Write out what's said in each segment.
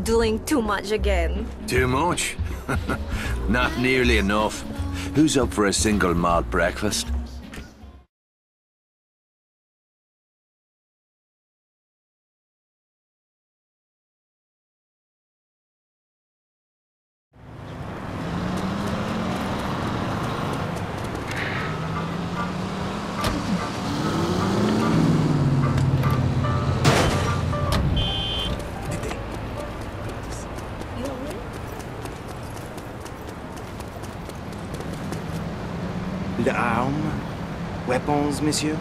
doing too much again? Too much? Not nearly enough. Who's up for a single malt breakfast? L'arme Weapons, monsieur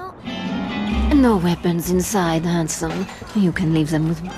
You. No weapons inside, handsome. You can leave them with me.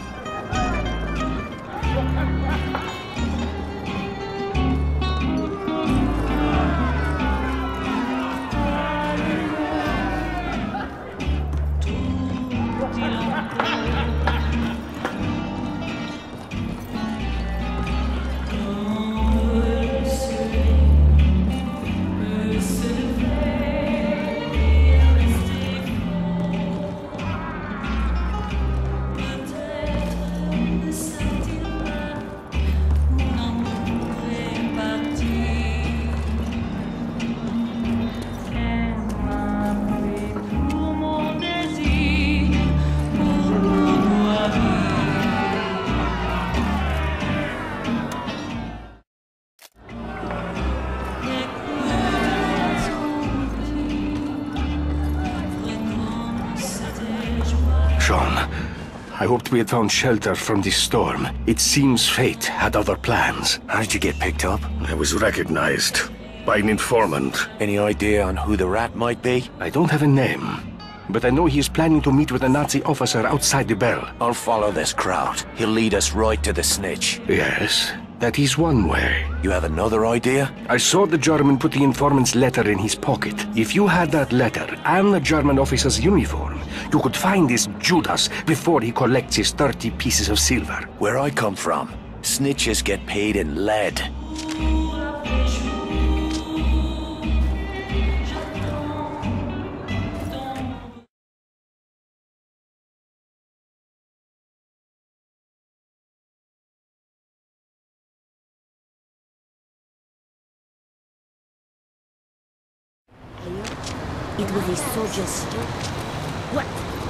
Hoped we had found shelter from this storm. It seems fate had other plans. How did you get picked up? I was recognized by an informant. Any idea on who the rat might be? I don't have a name, but I know he is planning to meet with a Nazi officer outside the Belle. I'll follow this crowd. He'll lead us right to the snitch. Yes, that is one way. You have another idea? I saw the German put the informant's letter in his pocket. If you had that letter and the German officer's uniform, you could find this Judas before he collects his 30 pieces of silver. Where I come from, snitches get paid in lead. It was a soldier's What?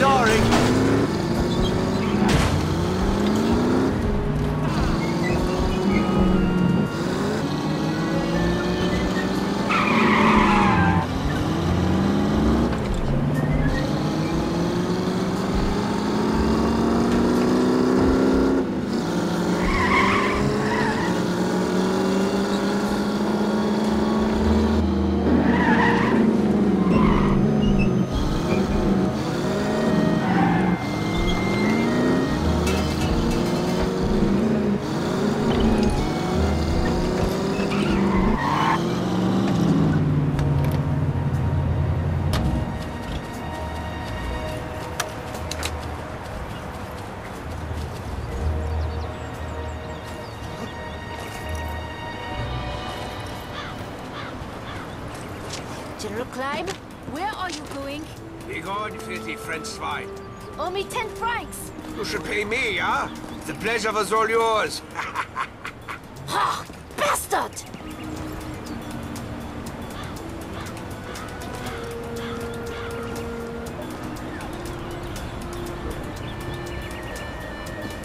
Sorry! General Clive, where are you going? Begone, filthy French swine. Owe me ten francs. You should pay me, yeah? The pleasure was all yours. Ah, bastard!